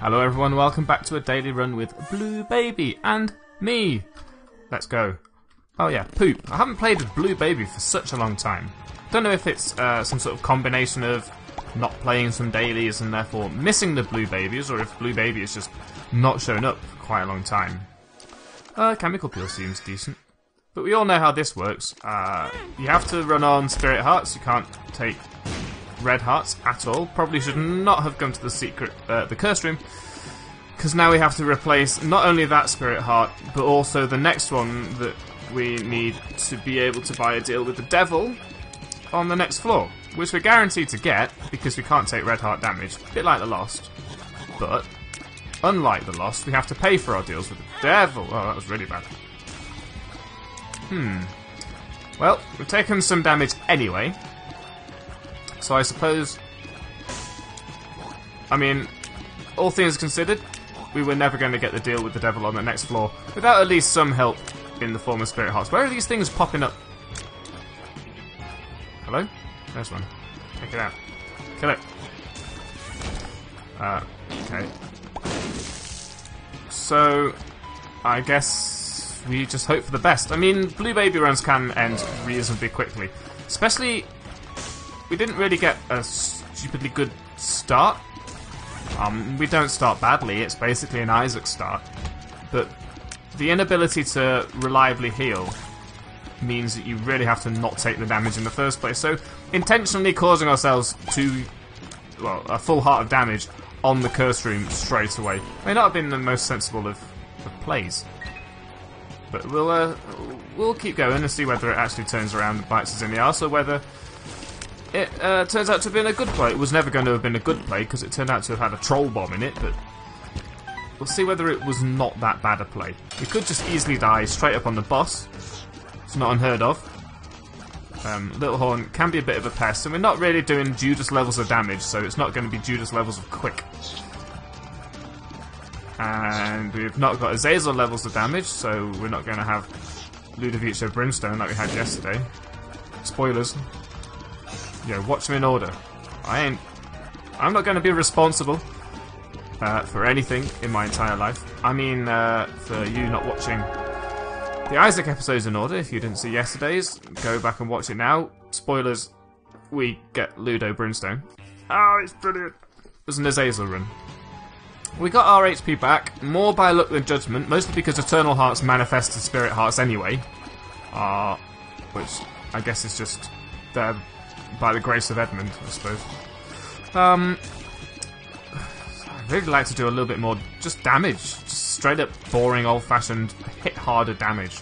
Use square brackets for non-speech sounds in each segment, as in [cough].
Hello everyone, welcome back to a daily run with Blue Baby and me. Let's go. Oh yeah, poop. I haven't played with Blue Baby for such a long time. Don't know if it's uh, some sort of combination of not playing some dailies and therefore missing the Blue Babies, or if Blue Baby is just not shown up for quite a long time. Uh, Chemical Peel seems decent. But we all know how this works. Uh, you have to run on Spirit Hearts, you can't take red hearts at all. Probably should not have gone to the secret, uh, the curse room, because now we have to replace not only that spirit heart, but also the next one that we need to be able to buy a deal with the devil on the next floor, which we're guaranteed to get because we can't take red heart damage, a bit like the Lost. But unlike the Lost, we have to pay for our deals with the devil. Oh, that was really bad. Hmm. Well, we've taken some damage anyway, so I suppose. I mean, all things considered, we were never going to get the deal with the devil on the next floor without at least some help in the form of spirit hearts. Where are these things popping up? Hello? There's one. Take it out. Kill it. Uh, okay. So, I guess we just hope for the best. I mean, Blue Baby runs can end reasonably quickly. Especially we didn't really get a stupidly good start. Um, we don't start badly, it's basically an Isaac start. But the inability to reliably heal means that you really have to not take the damage in the first place. So, intentionally causing ourselves to, well, a full heart of damage on the curse room straight away may not have been the most sensible of, of plays. But we'll uh, we'll keep going and see whether it actually turns around and bites us in the arse, or whether it uh, turns out to have been a good play. It was never going to have been a good play because it turned out to have had a troll bomb in it, but we'll see whether it was not that bad a play. We could just easily die straight up on the boss. It's not unheard of. Um, Little Horn can be a bit of a pest, and we're not really doing Judas levels of damage, so it's not going to be Judas levels of quick. And we've not got Azazel levels of damage, so we're not going to have Ludovico Brimstone like we had yesterday. Spoilers. Yeah, watch them in order. I ain't. I'm not going to be responsible uh, for anything in my entire life. I mean, uh, for you not watching the Isaac episodes in order. If you didn't see yesterday's, go back and watch it now. Spoilers: we get Ludo Brimstone. Oh, it's brilliant. It was an Azazel run. We got our HP back, more by luck than judgment, mostly because Eternal Hearts manifested Spirit Hearts anyway. Uh, which I guess is just there by the grace of Edmund, I suppose. Um, I'd really like to do a little bit more just damage. Just straight up boring, old fashioned, hit harder damage.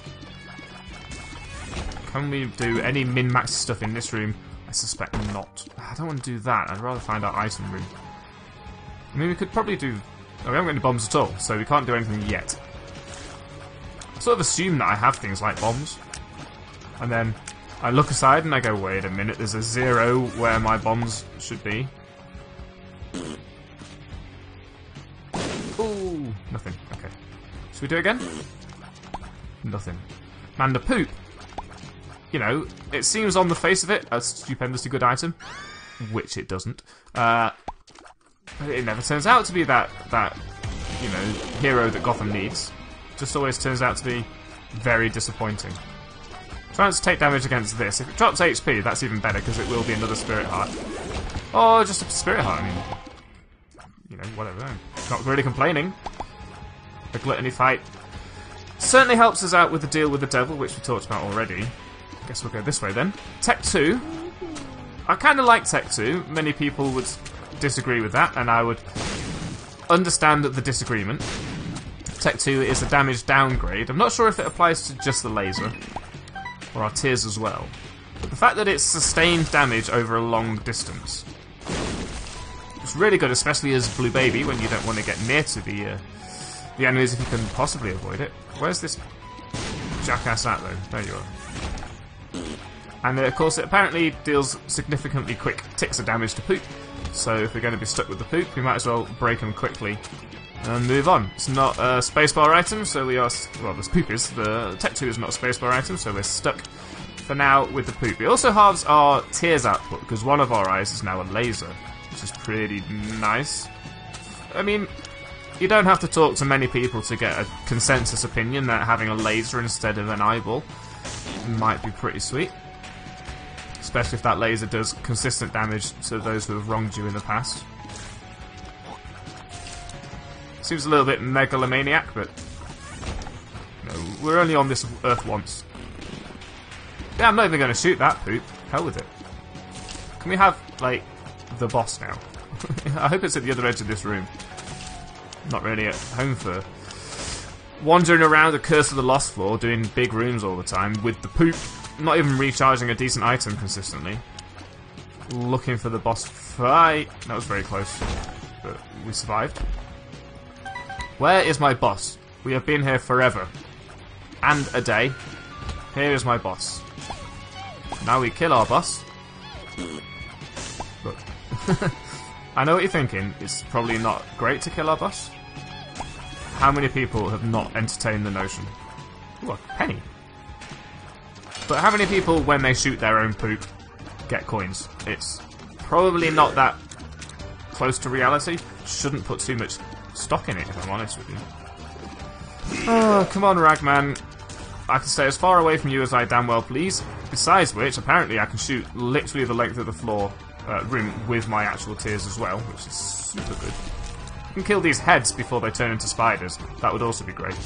Can we do any min max stuff in this room? I suspect not. I don't want to do that. I'd rather find our item room. I mean, we could probably do. Oh, we haven't got any bombs at all, so we can't do anything yet. I sort of assume that I have things like bombs. And then I look aside and I go, wait a minute, there's a zero where my bombs should be. Ooh, nothing. Okay. Should we do it again? Nothing. Manda poop. You know, it seems on the face of it a stupendously good item, which it doesn't. Uh, but it never turns out to be that that you know hero that Gotham needs. Just always turns out to be very disappointing. Trying to take damage against this. If it drops HP, that's even better because it will be another Spirit Heart. Or just a Spirit Heart, I mean. You know, whatever. Not really complaining. The Gluttony fight certainly helps us out with the deal with the Devil, which we talked about already. Guess we'll go this way then. Tech 2. I kind of like Tech 2. Many people would disagree with that, and I would understand the disagreement. Tech 2 is a damage downgrade. I'm not sure if it applies to just the laser or our tears as well. The fact that it's sustained damage over a long distance. It's really good, especially as Blue Baby, when you don't want to get near to the uh, the enemies if you can possibly avoid it. Where's this jackass at, though? There you are. And uh, of course, it apparently deals significantly quick ticks of damage to poop. So if we're going to be stuck with the poop, we might as well break them quickly and move on. It's not a spacebar item, so we are. Well, this poop is. The Tech 2 is not a spacebar item, so we're stuck for now with the poop. It also halves our tears output because one of our eyes is now a laser, which is pretty nice. I mean, You don't have to talk to many people to get a consensus opinion that having a laser instead of an eyeball might be pretty sweet. Especially if that laser does consistent damage to those who have wronged you in the past. Seems a little bit megalomaniac, but no, we're only on this Earth once. Yeah, I'm not even going to shoot that poop. Hell with it. Can we have, like, the boss now? [laughs] I hope it's at the other edge of this room. Not really at home for wandering around the Curse of the Lost floor, doing big rooms all the time, with the poop not even recharging a decent item consistently. Looking for the boss fight. That was very close, but we survived. Where is my boss? We have been here forever. And a day. Here is my boss. Now we kill our boss. Look. [laughs] I know what you're thinking. It's probably not great to kill our boss. How many people have not entertained the notion? Ooh, a penny. But how many people, when they shoot their own poop, get coins? It's probably not that close to reality. Shouldn't put too much stock in it, if I'm honest with you. Oh, come on, Ragman. I can stay as far away from you as I damn well please. Besides which, apparently I can shoot literally the length of the floor uh, room with my actual tears as well, which is super good. I can kill these heads before they turn into spiders. That would also be great.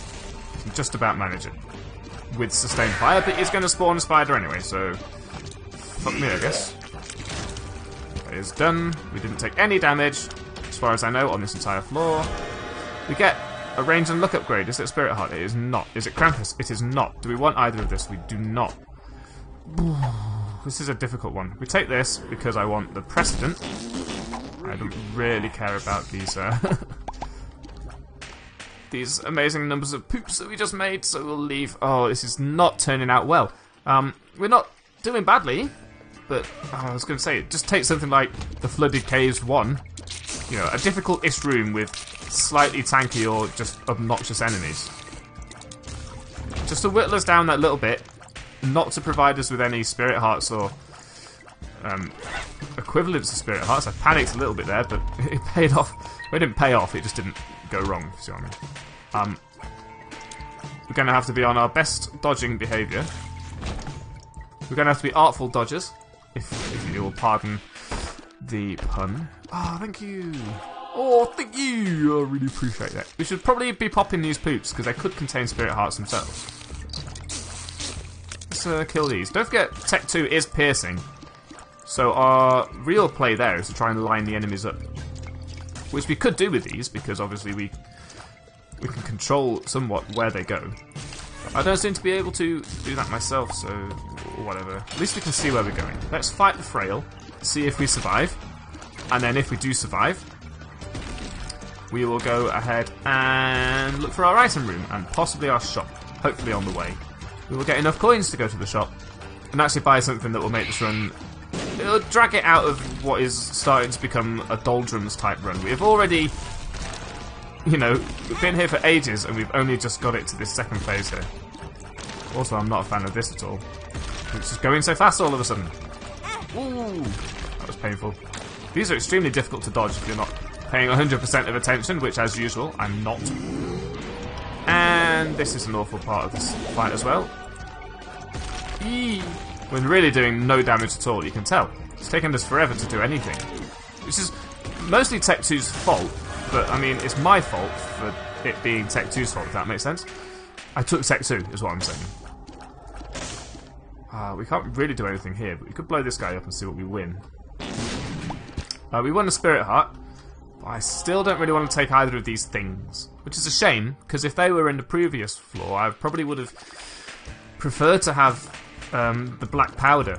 just about manage it with sustained fire, but it's going to spawn a spider anyway, so fuck me, I guess. That is done. We didn't take any damage, as far as I know, on this entire floor. We get a range and look upgrade. Is it Spirit Heart? It is not. Is it Krampus? It is not. Do we want either of this? We do not. [sighs] This is a difficult one. We take this because I want the Precedent. I don't really care about these uh, [laughs] these amazing numbers of poops that we just made, so we'll leave. Oh, this is not turning out well. Um, we're not doing badly, but oh, I was going to say, just take something like the Flooded Caves 1. You know, a difficult-ish room with slightly tanky or just obnoxious enemies. Just to whittle us down that little bit, not to provide us with any Spirit Hearts or um, equivalents of Spirit Hearts. I panicked a little bit there, but [laughs] it paid off. It didn't pay off, it just didn't go wrong, if you see what I mean. Um, we're going to have to be on our best dodging behaviour. We're going to have to be artful dodgers, if, if you will pardon the pun. Ah, oh, thank you. Oh, thank you. I really appreciate that. We should probably be popping these poops, because they could contain spirit hearts themselves. Let's uh, kill these. Don't forget, Tech 2 is piercing. So our real play there is to try and line the enemies up. Which we could do with these, because obviously we we can control somewhat where they go. I don't seem to be able to do that myself, so whatever. At least we can see where we're going. Let's fight the Frail, see if we survive, and then if we do survive, we will go ahead and look for our item room and possibly our shop, hopefully on the way. We will get enough coins to go to the shop and actually buy something that will make this run it'll drag it out of what is starting to become a doldrums type run. We have already you know, been here for ages and we've only just got it to this second phase here. Also, I'm not a fan of this at all. It's just going so fast all of a sudden. Ooh, that was painful. These are extremely difficult to dodge if you're not paying 100% of attention, which, as usual, I'm not. And this is an awful part of this fight as well. Eee. When really doing no damage at all, you can tell. It's taken us forever to do anything. Which is mostly Tech 2's fault, but, I mean, it's my fault for it being Tech 2's fault, if that makes sense. I took Tech 2, is what I'm saying. Uh, we can't really do anything here, but we could blow this guy up and see what we win. Uh, we won a Spirit Heart, I still don't really want to take either of these things. Which is a shame, because if they were in the previous floor, I probably would have preferred to have um, the black powder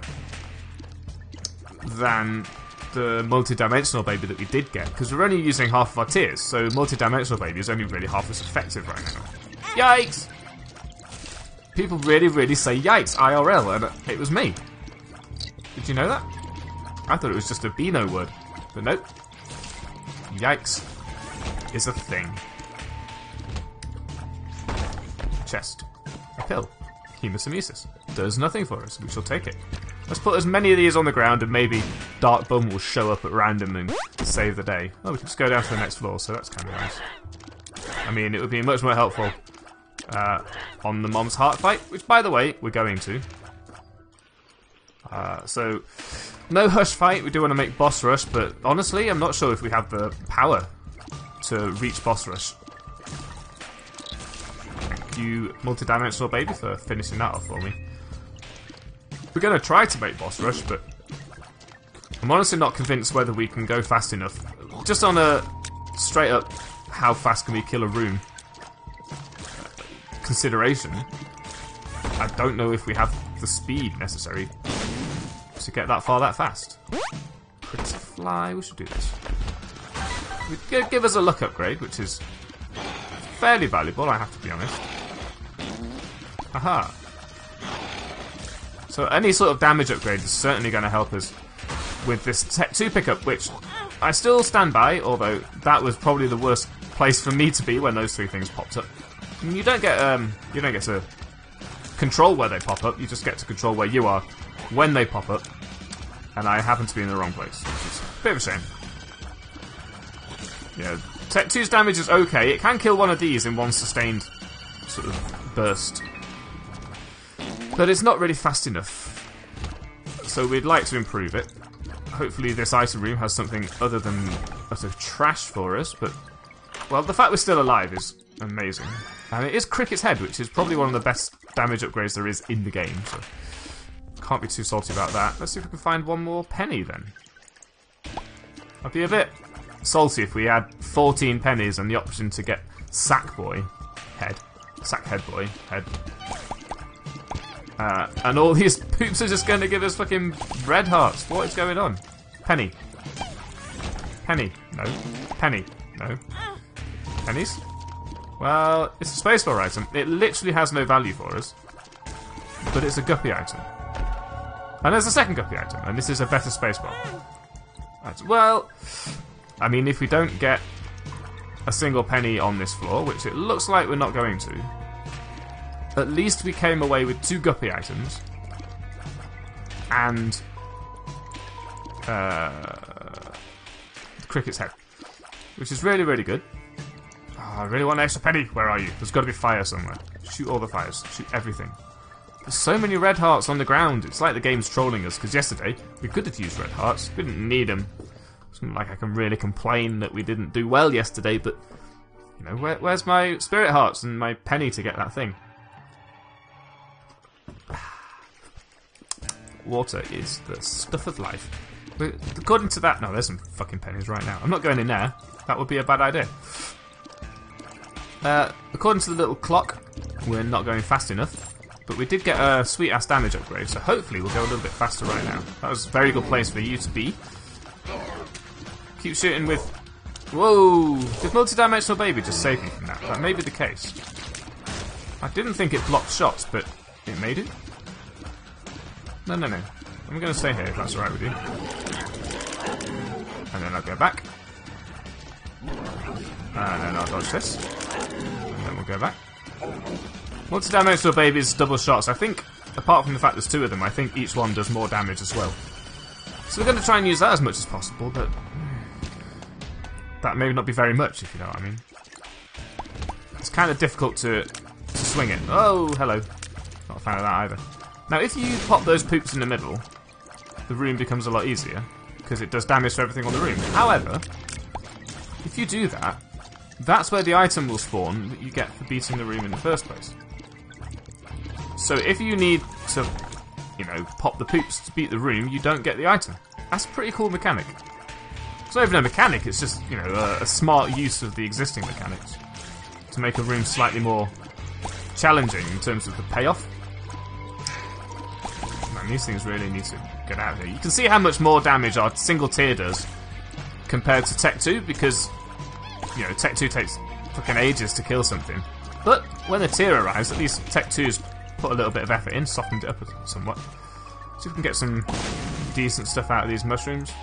than the multi-dimensional baby that we did get, because we're only using half of our tears, so multi-dimensional baby is only really half as effective right now. Yikes! People really, really say yikes IRL, and it was me. Did you know that? I thought it was just a Beano word, but nope. Yikes is a thing. Chest. A pill. Hematemesis. Does nothing for us. We shall take it. Let's put as many of these on the ground and maybe Dark Bum will show up at random and save the day. Oh, we can just go down to the next floor, so that's kind of nice. I mean, it would be much more helpful uh, on the Mom's Heart fight, which, by the way, we're going to. Uh, so, no Hush fight. We do want to make Boss Rush, but honestly, I'm not sure if we have the power to reach Boss Rush. You, Multidimensional Baby, for finishing that off for me. We're going to try to make Boss Rush, but I'm honestly not convinced whether we can go fast enough. Just on a straight up, how fast can we kill a room consideration, I don't know if we have the speed necessary to get that far that fast. Crits fly, we should do this. Give us a luck upgrade, which is fairly valuable, I have to be honest. Aha. So any sort of damage upgrade is certainly going to help us with this Tech 2 pickup, which I still stand by, although that was probably the worst place for me to be when those three things popped up. You don't get um, you don't get to control where they pop up. You just get to control where you are when they pop up. And I happen to be in the wrong place, which is a bit of a shame. Yeah, Tech 2's damage is okay. It can kill one of these in one sustained sort of burst. But it's not really fast enough. So we'd like to improve it. Hopefully this item room has something other than utter trash for us, but... Well, the fact we're still alive is amazing. And it is Cricket's Head, which is probably one of the best damage upgrades there is in the game, so... Can't be too salty about that. Let's see if we can find one more penny, then. I'd be a bit salty if we had 14 pennies and the option to get Sackboy head. Sackhead boy head. Uh, and all [laughs] these poops are just going to give us fucking red hearts. What is going on? Penny. Penny. No. Penny. No. Pennies? Well, it's a space spacebar item. It literally has no value for us. But it's a guppy item. And there's a second guppy item, and this is a better spacebar. Right, well, I mean, if we don't get a single penny on this floor, which it looks like we're not going to, at least we came away with two guppy items and uh, cricket's head, which is really, really good. Oh, I really want an extra penny. Where are you? There's got to be fire somewhere. Shoot all the fires. Shoot everything. So many red hearts on the ground. It's like the game's trolling us, because yesterday we could have used red hearts. We didn't need them. It's not like I can really complain that we didn't do well yesterday, but, you know, where, where's my spirit hearts and my penny to get that thing? [sighs] Water is the stuff of life. But according to that, no, there's some fucking pennies right now. I'm not going in there. That would be a bad idea. Uh, according to the little clock, we're not going fast enough. But we did get a sweet ass damage upgrade, so hopefully we'll go a little bit faster right now. That was a very good place for you to be. Keep shooting with. Whoa! Did multidimensional baby just save me from that? That may be the case. I didn't think it blocked shots, but it made it. No, no, no. I'm going to stay here if that's alright with you. And then I'll go back. And then I'll dodge this. And then we'll go back. Multi-dimensional babies, double shots. I think, apart from the fact there's two of them, I think each one does more damage as well. So we're going to try and use that as much as possible, but... That may not be very much, if you know what I mean. It's kind of difficult to, to swing it. Oh, hello. Not a fan of that either. Now, if you pop those poops in the middle, the room becomes a lot easier, because it does damage to everything on the room. However, if you do that, that's where the item will spawn that you get for beating the room in the first place. So if you need to, you know, pop the poops to beat the room, you don't get the item. That's a pretty cool mechanic. It's not even a mechanic, it's just, you know, a, a smart use of the existing mechanics to make a room slightly more challenging in terms of the payoff. Man, these things really need to get out here. You can see how much more damage our single tear does compared to Tech 2 because, you know, Tech 2 takes fucking ages to kill something. But when the tear arrives, at least Tech 2's put a little bit of effort in, softened it up somewhat. See if we can get some decent stuff out of these mushrooms.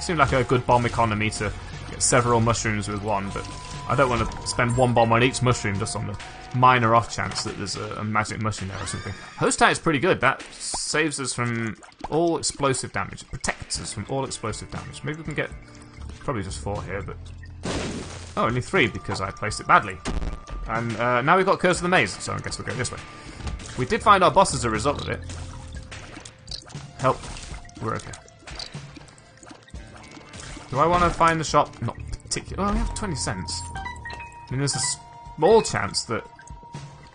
Seemed like a good bomb economy to get several mushrooms with one, but I don't want to spend one bomb on each mushroom just on the minor off chance that there's a, a magic mushroom there or something. Host Hat is pretty good. That saves us from all explosive damage. It protects us from all explosive damage. Maybe we can get probably just four here, but oh, only three because I placed it badly. And uh, now we've got Curse of the Maze, so I guess we'll go this way. We did find our boss as a result of it. Help. We're okay. Do I want to find the shop? Not particularly. Well, we have 20 cents. I mean, there's a small chance that.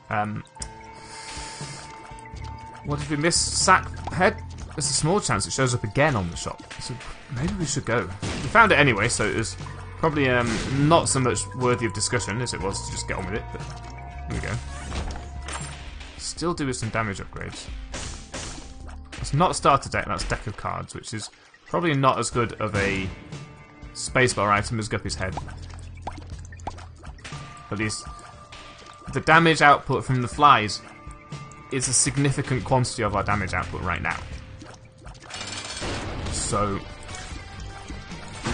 Um. What if we miss? Sack head? There's a small chance it shows up again on the shop. So maybe we should go. We found it anyway, so it was probably um, not so much worthy of discussion as it was to just get on with it. But here we go. Still do with some damage upgrades. That's not starter deck, that's deck of cards, which is probably not as good of a spacebar item as Guppy's head. At least the damage output from the flies is a significant quantity of our damage output right now. So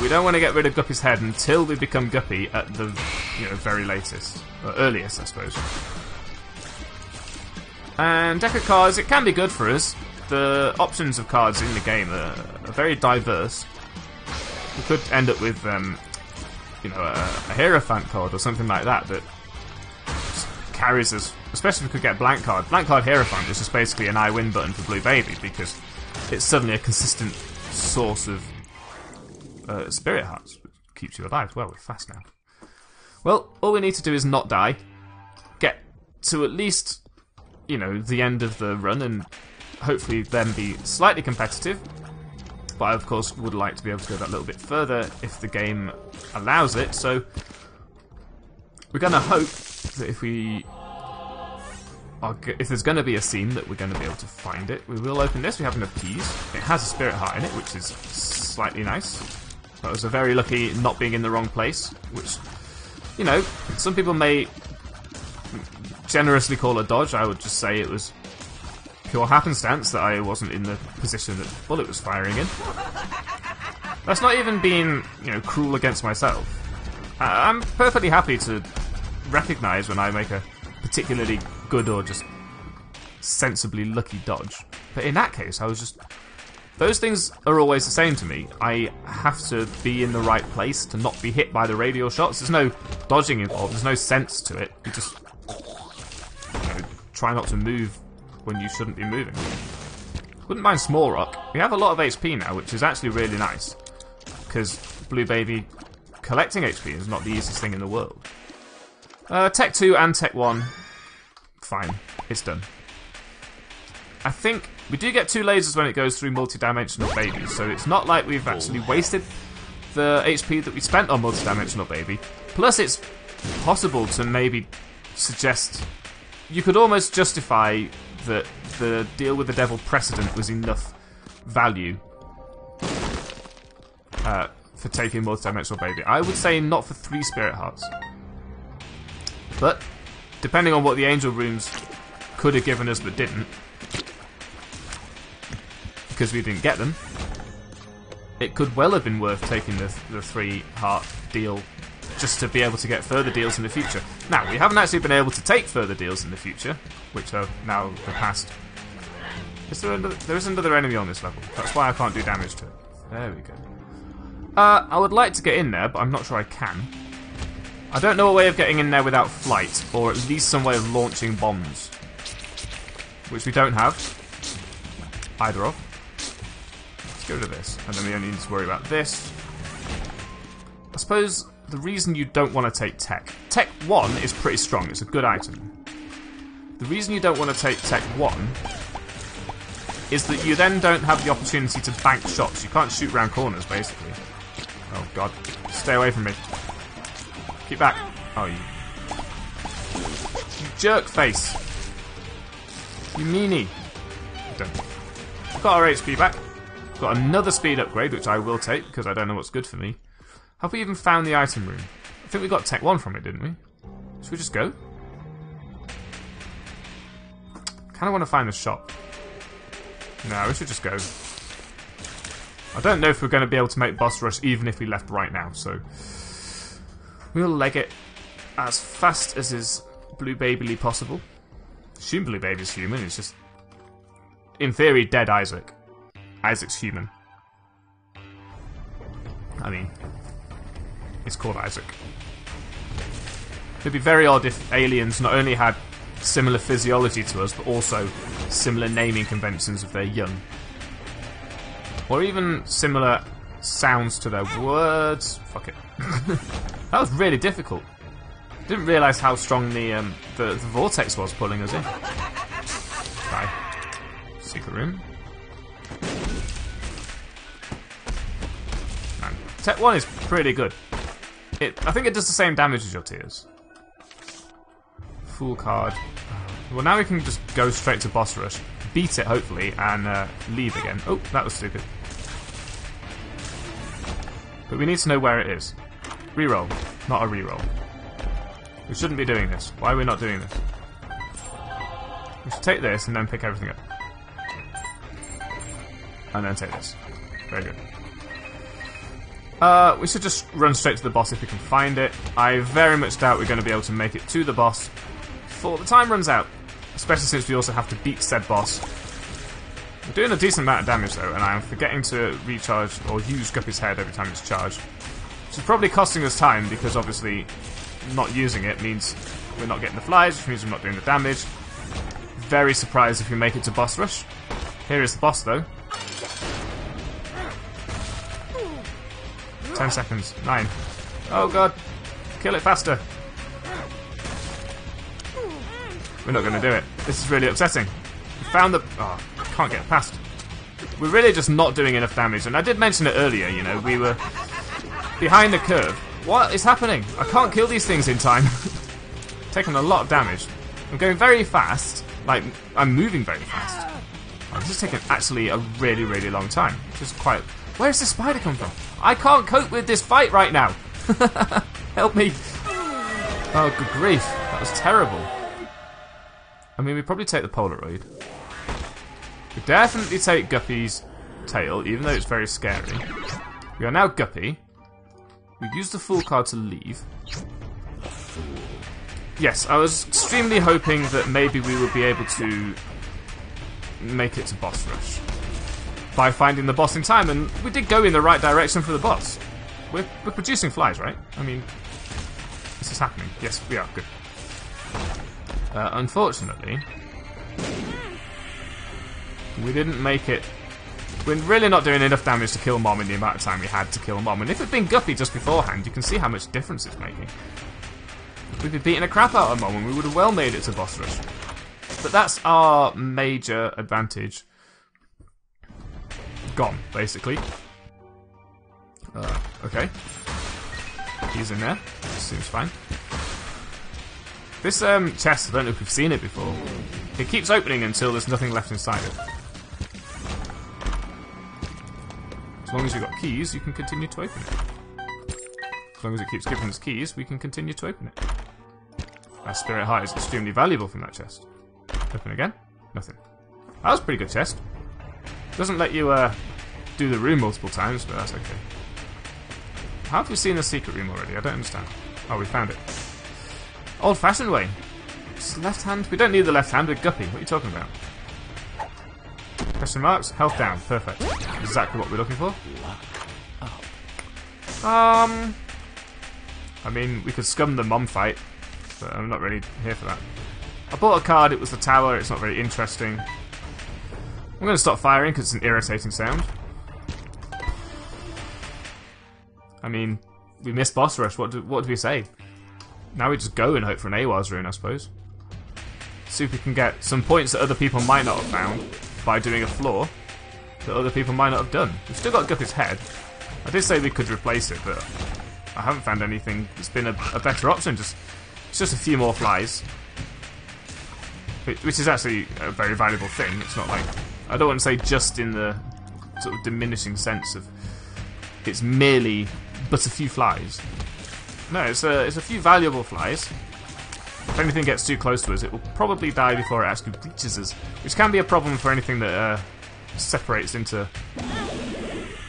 we don't want to get rid of Guppy's head until we become Guppy at the you know very latest, or earliest, I suppose. And deck of cards, it can be good for us. The options of cards in the game are, are very diverse. We could end up with, um, you know, a, a Hierophant card or something like that that carries us. Especially if we could get blank card. Blank card Hierophant is just basically an I win button for Blue Baby because it's suddenly a consistent source of uh, Spirit Hearts. Keeps you alive. Well, we're fast now. Well, all we need to do is not die, get to at least you know, the end of the run and hopefully then be slightly competitive. But I, of course, would like to be able to go that little bit further if the game allows it. So we're going to hope that if we are, if there's going to be a scene that we're going to be able to find it, we will open this. We have enough keys. It has a spirit heart in it, which is slightly nice. But I was very lucky not being in the wrong place, which, you know, some people may generously call a dodge. I would just say it was pure happenstance that I wasn't in the position that the bullet was firing in. That's not even being, you know, cruel against myself. I- I'm perfectly happy to recognise when I make a particularly good or just sensibly lucky dodge. But in that case, I was just. Those things are always the same to me. I have to be in the right place to not be hit by the radial shots. There's no dodging involved, there's no sense to it. You just try not to move when you shouldn't be moving. Wouldn't mind Small Rock. We have a lot of HP now, which is actually really nice. Because Blue Baby collecting HP is not the easiest thing in the world. Uh, Tech 2 and Tech 1, fine. It's done. I think we do get two lasers when it goes through multi-dimensional baby, so it's not like we've actually wasted the HP that we spent on multi-dimensional baby. Plus, it's possible to maybe suggest you could almost justify that the deal with the devil precedent was enough value uh, for taking multi-dimensional baby. I would say not for three spirit hearts, but depending on what the angel rooms could have given us but didn't, because we didn't get them, it could well have been worth taking the, the three heart deal just to be able to get further deals in the future. Now, we haven't actually been able to take further deals in the future, which are now the past. Is there, another, there is another enemy on this level. That's why I can't do damage to it. There we go. Uh, I would like to get in there, but I'm not sure I can. I don't know a way of getting in there without flight, or at least some way of launching bombs. Which we don't have. Either of. Let's go to this, and then we only need to worry about this. I suppose the reason you don't want to take Tech. Tech 1 is pretty strong, it's a good item. The reason you don't want to take Tech 1 is that you then don't have the opportunity to bank shots. You can't shoot round corners, basically. Oh god. Stay away from me. Keep back. Oh, you... You jerk face. You meanie. Don't. Got our HP back. Got another speed upgrade, which I will take, because I don't know what's good for me. Have we even found the item room? I think we got Tech 1 from it, didn't we? Should we just go? Kind of want to find the shop. No, we should just go. I don't know if we're going to be able to make boss rush even if we left right now, so... We'll leg it. as fast as is Blue Babyly possible. Assume Blue Baby's human, it's just, in theory, dead Isaac. Isaac's human. I mean, it's called Isaac. It'd be very odd if aliens not only had similar physiology to us, but also similar naming conventions of their young. Or even similar sounds to their words. Fuck it. [laughs] that was really difficult. Didn't realise how strong the, um, the, the vortex was pulling us in. Bye. Secret room. Tech 1 is pretty good. It, I think it does the same damage as your tears. Fool card. Well, now we can just go straight to boss rush, beat it hopefully, and uh, leave again. Oh, that was stupid. But we need to know where it is. Reroll, not a reroll. We shouldn't be doing this. Why are we not doing this? We should take this and then pick everything up. And then take this. Very good. Uh, we should just run straight to the boss if we can find it. I very much doubt we're going to be able to make it to the boss before the time runs out. Especially since we also have to beat said boss. We're doing a decent amount of damage though, and I'm forgetting to recharge or use Guppy's head every time it's charged. Which is probably costing us time because obviously not using it means we're not getting the flies, which means we're not doing the damage. Very surprised if we make it to boss rush. Here is the boss though. 10 seconds. 9. Oh god. Kill it faster. We're not going to do it. This is really upsetting. We found the... Oh, can't get past. We're really just not doing enough damage. And I did mention it earlier, you know, we were behind the curve. What is happening? I can't kill these things in time. [laughs] Taking a lot of damage. I'm going very fast. Like, I'm moving very fast. This is taking actually a really, really long time. Which is quite... Where's the spider come from? I can't cope with this fight right now. [laughs] Help me. Oh, good grief. That was terrible. I mean, we probably take the Polaroid. We definitely take Guppy's tail, even though it's very scary. We are now Guppy. We use the Fool card to leave. Yes, I was extremely hoping that maybe we would be able to make it to boss rush by finding the boss in time, and we did go in the right direction for the boss. We're, we're producing flies, right? I mean, this is happening. Yes, we are. Good. Uh, unfortunately, we didn't make it. We're really not doing enough damage to kill Mom in the amount of time we had to kill Mom. And if it'd been Guppy just beforehand, you can see how much difference it's making. We'd be beating a crap out of Mom, and we would have well made it to boss rush. But that's our major advantage gone, basically. Uh, okay. He's in there. Seems fine. This um, chest, I don't know if we've seen it before. It keeps opening until there's nothing left inside it. As long as you've got keys, you can continue to open it. As long as it keeps giving us keys, we can continue to open it. Our spirit heart is extremely valuable from that chest. Open again? Nothing. That was a pretty good chest. Doesn't let you uh, do the room multiple times, but that's okay. How have we seen the secret room already? I don't understand. Oh, we found it. Old-fashioned way. Just left hand? We don't need the left hand, we're guppy. What are you talking about? Question marks? Health down. Perfect. Exactly what we're looking for. Um... I mean, we could scum the mom fight, but I'm not really here for that. I bought a card, it was the tower, it's not very interesting. I'm going to stop firing because it's an irritating sound. I mean, we missed boss rush. What do, what do we say? Now we just go and hope for an Ehwaz rune, I suppose. See if we can get some points that other people might not have found by doing a floor that other people might not have done. We've still got Guppy's head. I did say we could replace it, but I haven't found anything that's been a, a better option. Just It's just a few more flies. Which is actually a very valuable thing. It's not like I don't want to say just in the sort of diminishing sense of it's merely but a few flies. No, it's a, it's a few valuable flies. If anything gets too close to us, it will probably die before it actually reaches us, which can be a problem for anything that uh, separates into...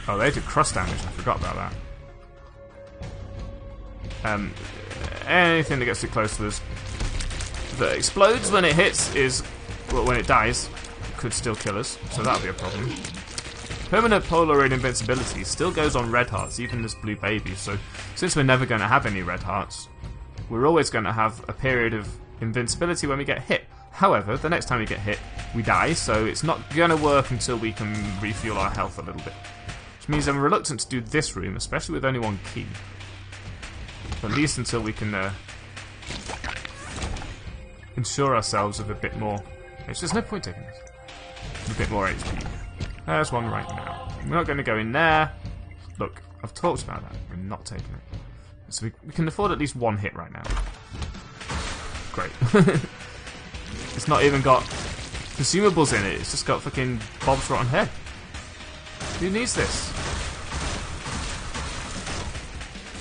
Oh, they did cross damage, I forgot about that. Um, anything that gets too close to us that explodes when it hits is, well, when it dies, could still kill us, so that'll be a problem. Permanent Polaroid invincibility still goes on red hearts, even as blue baby, so since we're never going to have any red hearts, we're always going to have a period of invincibility when we get hit. However, the next time we get hit, we die, so it's not going to work until we can refuel our health a little bit. Which means I'm reluctant to do this room, especially with only one key. At least until we can uh, ensure ourselves of a bit more. It's just no point taking this. A bit more HP. Uh, There's one right now. We're not going to go in there. Look, I've talked about that. We're not taking it. So we, we can afford at least one hit right now. Great. [laughs] it's not even got consumables in it. It's just got fucking Bob's Rotten Head. Who needs this?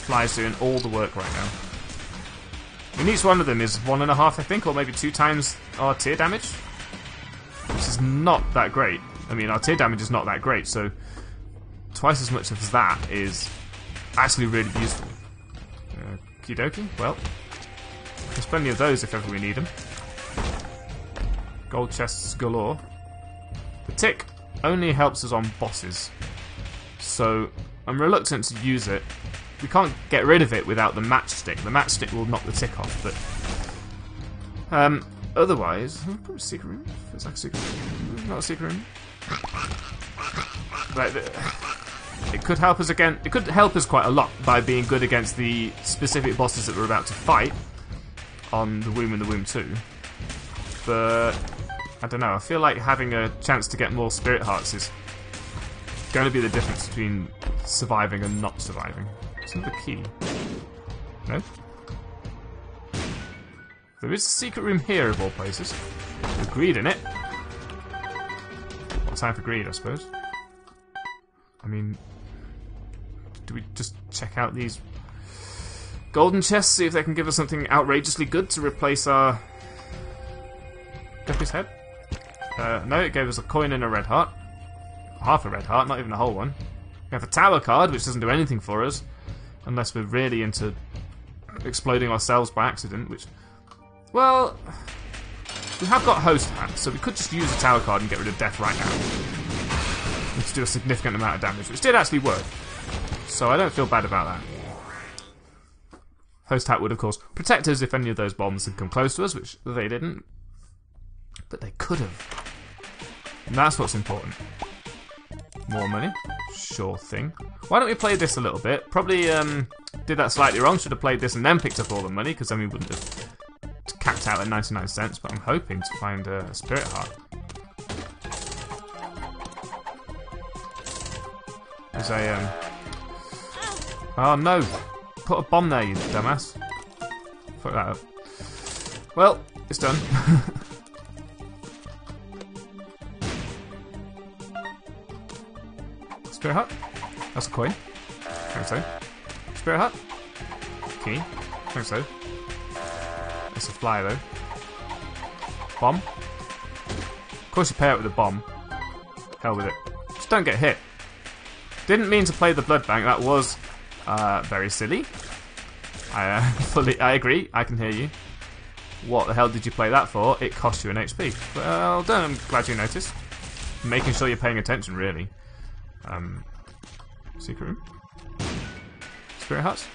Fly's doing all the work right now. And each one of them is one and a half, I think, or maybe two times our tear damage. Not that great. I mean, our tear damage is not that great, so twice as much as that is actually really useful. Uh, Kidoki, well, there's plenty of those if ever we need them. Gold chests galore. The tick only helps us on bosses, so I'm reluctant to use it. We can't get rid of it without the matchstick. The matchstick will knock the tick off, but um, otherwise, secret room. It's like a secret room. Not a secret room. Like uh, it could help us again. It could help us quite a lot by being good against the specific bosses that we're about to fight on the Womb and the Womb 2. But I don't know. I feel like having a chance to get more Spirit Hearts is going to be the difference between surviving and not surviving. Isn't the key? No? There is a secret room here, of all places. With greed in it. Well, time for greed, I suppose. I mean, do we just check out these golden chests, see if they can give us something outrageously good to replace our Guppy's head? Uh, no, it gave us a coin and a red heart. Half a red heart, not even a whole one. We have a tower card, which doesn't do anything for us, unless we're really into exploding ourselves by accident, which... Well... We have got host hat, so we could just use a tower card and get rid of death right now. To do a significant amount of damage, which did actually work. So I don't feel bad about that. Host hat would, of course, protect us if any of those bombs had come close to us, which they didn't. But they could have. And that's what's important. More money? Sure thing. Why don't we play this a little bit? Probably um, did that slightly wrong. Should have played this and then picked up all the money, because then we wouldn't have capped out at 99 cents. But I'm hoping to find a Spirit Heart. There's a... Um... Oh no! Put a bomb there, you dumbass. Fuck that up. Well, it's done. [laughs] Spirit Heart? That's a coin. I think so. Spirit Heart? Key? Think so. Fly though. Bomb? Of course you pay it with a bomb. Hell with it. Just don't get hit. Didn't mean to play the blood bank, that was uh, very silly. I uh, [laughs] fully, I agree, I can hear you. What the hell did you play that for? It cost you an HP. Well done, I'm glad you noticed. Making sure you're paying attention, really. Um, secret room. Spirit hearts.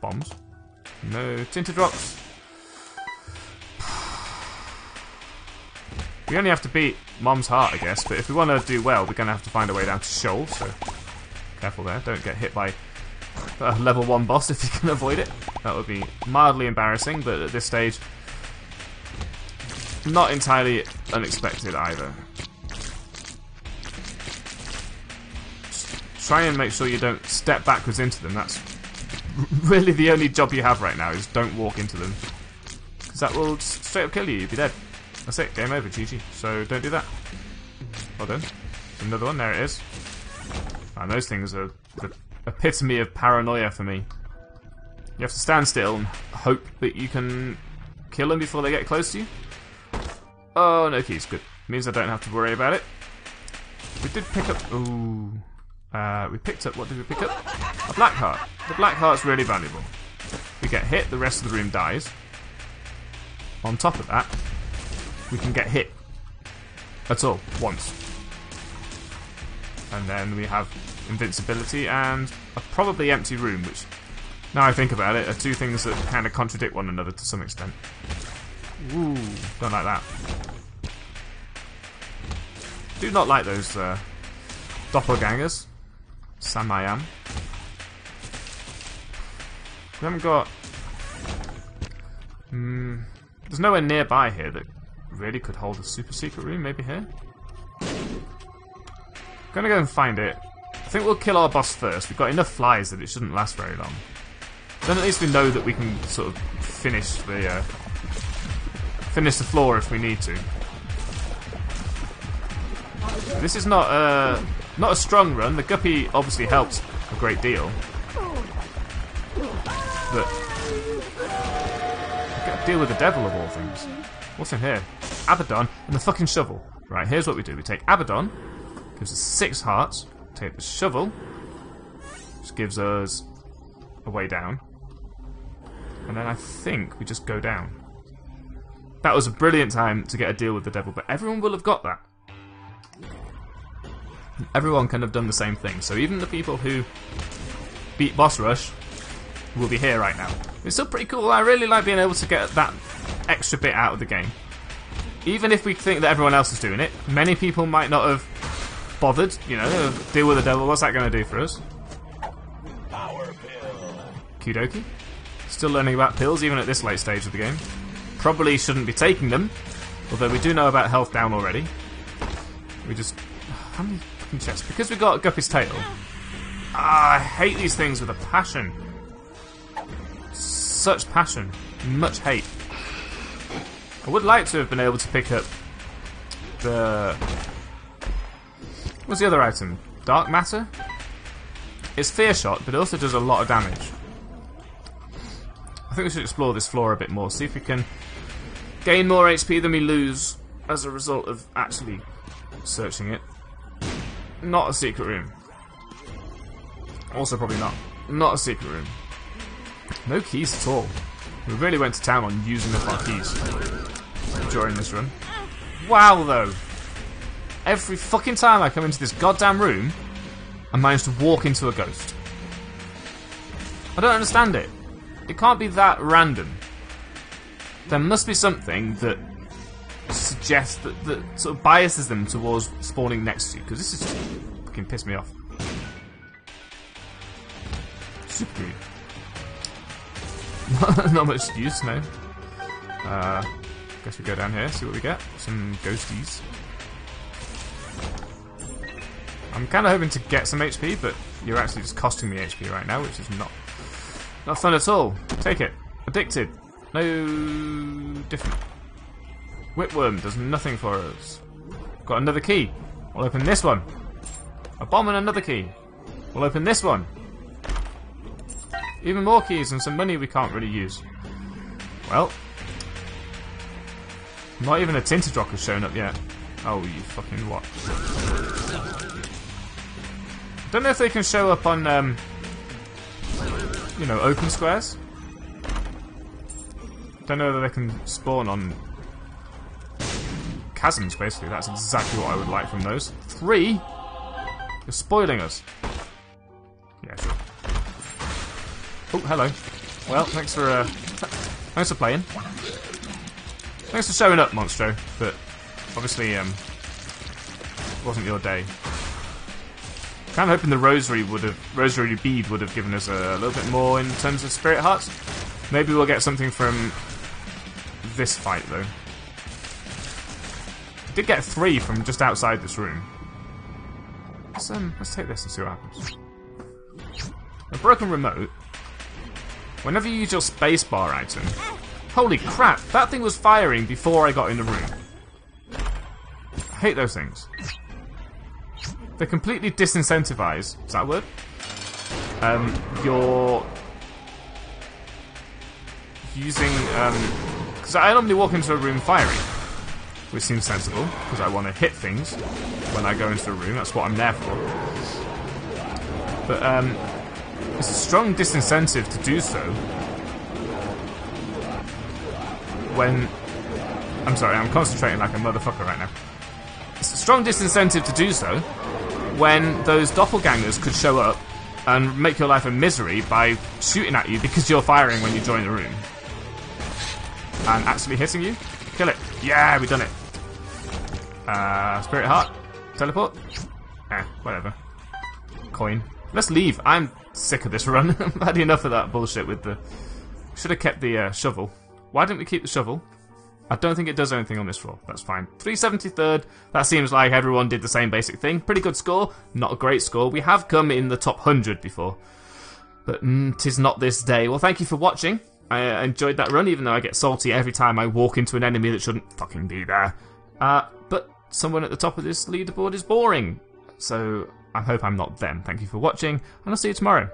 Bombs. No tinted rocks. We only have to beat Mom's heart, I guess, but if we want to do well, we're going to have to find a way down to Sheol, so careful there. Don't get hit by a level 1 boss [laughs] if you can avoid it. That would be mildly embarrassing, but at this stage, not entirely unexpected either. try and make sure you don't step backwards into them. That's [laughs] really the only job you have right now is don't walk into them. Because that will straight up kill you, you'll be dead. That's it, game over, GG. So don't do that. Well done. Another one, there it is. And those things are the epitome of paranoia for me. You have to stand still and hope that you can kill them before they get close to you. Oh, no keys, good. Means I don't have to worry about it. We did pick up... Ooh... Uh, we picked up, what did we pick up? A black heart. The black heart's really valuable. we get hit, the rest of the room dies. On top of that, we can get hit. At all, once. And then we have invincibility and a probably empty room, which, now I think about it, are two things that kind of contradict one another to some extent. Ooh, don't like that. Do not like those uh, doppelgangers. Sam I am. We haven't got... Hmm... There's nowhere nearby here that really could hold a super secret room. Maybe here? Gonna go and find it. I think we'll kill our boss first. We've got enough flies that it shouldn't last very long. Then at least we know that we can sort of finish the uh, finish the floor if we need to. This is not a not a strong run. The guppy obviously helps a great deal, but deal with the devil of all things. What's in here? Abaddon and the fucking shovel. Right, here's what we do. We take Abaddon, gives us six hearts. Take the shovel, which gives us a way down. And then I think we just go down. That was a brilliant time to get a deal with the devil, but everyone will have got that. Everyone can have done the same thing. So even the people who beat Boss Rush will be here right now. It's still pretty cool. I really like being able to get that extra bit out of the game. Even if we think that everyone else is doing it, many people might not have bothered, you know, deal with the devil. What's that going to do for us? Power pill. Kudoki. Still learning about pills even at this late stage of the game. Probably shouldn't be taking them, although we do know about health down already. We just... How many fucking chests? Because we got Guppy's tail. Ah, I hate these things with a passion. Such passion. Much hate. I would like to have been able to pick up the... What's the other item? Dark Matter? It's Fear Shot, but it also does a lot of damage. I think we should explore this floor a bit more, see if we can gain more HP than we lose as a result of actually searching it. Not a secret room. Also probably not. Not a secret room. No keys at all. We really went to town on using up our keys during this run. Wow, though. Every fucking time I come into this goddamn room, I manage to walk into a ghost. I don't understand it. It can't be that random. There must be something that suggests that, that sort of biases them towards spawning next to you, because this is fucking piss me off. Super. [laughs] Not much use, no. Uh, guess we go down here, see what we get. Some ghosties. I'm kind of hoping to get some HP, but you're actually just costing me HP right now, which is not not fun at all. Take it. Addicted. No different. Whipworm does nothing for us. Got another key. We'll open this one. A bomb and another key. We'll open this one. Even more keys and some money we can't really use. Well. Not even a tinted rock has shown up yet. Oh, you fucking what? Don't know if they can show up on, um, you know, open squares. Don't know that they can spawn on chasms, basically. That's exactly what I would like from those. Three? You're spoiling us. Yeah, sure. Oh, hello. Well, thanks for, uh, thanks for playing. Thanks for showing up, Monstro, but obviously, um, wasn't your day. Kind of hoping the rosary would have, rosary bead would have given us a, a little bit more in terms of spirit hearts. Maybe we'll get something from this fight though. Did get three from just outside this room. Let's um, let's take this and see what happens. A broken remote. Whenever you use your spacebar item, holy crap! That thing was firing before I got in the room. I hate those things. They completely disincentivize. Is that word? Um, your using um... because I normally walk into a room firing, which seems sensible because I want to hit things when I go into the room. That's what I'm there for. But um, it's a strong disincentive to do so when. I'm sorry, I'm concentrating like a motherfucker right now. It's a strong disincentive to do so when those doppelgangers could show up and make your life a misery by shooting at you because you're firing when you join the room. And actually hitting you. Kill it. Yeah, we've done it. Uh, Spirit Heart. Teleport. Eh, whatever. Coin. Let's leave. I'm sick of this run. [laughs] I've had enough of that bullshit with the... Should have kept the uh, shovel. Why didn't we keep the shovel? I don't think it does anything on this floor. That's fine. 373rd. That seems like everyone did the same basic thing. Pretty good score. Not a great score. We have come in the top 100 before. But mm, tis not this day. Well, thank you for watching. I uh, enjoyed that run, even though I get salty every time I walk into an enemy that shouldn't fucking be there. Uh, but someone at the top of this leaderboard is boring. So I hope I'm not them. Thank you for watching, and I'll see you tomorrow.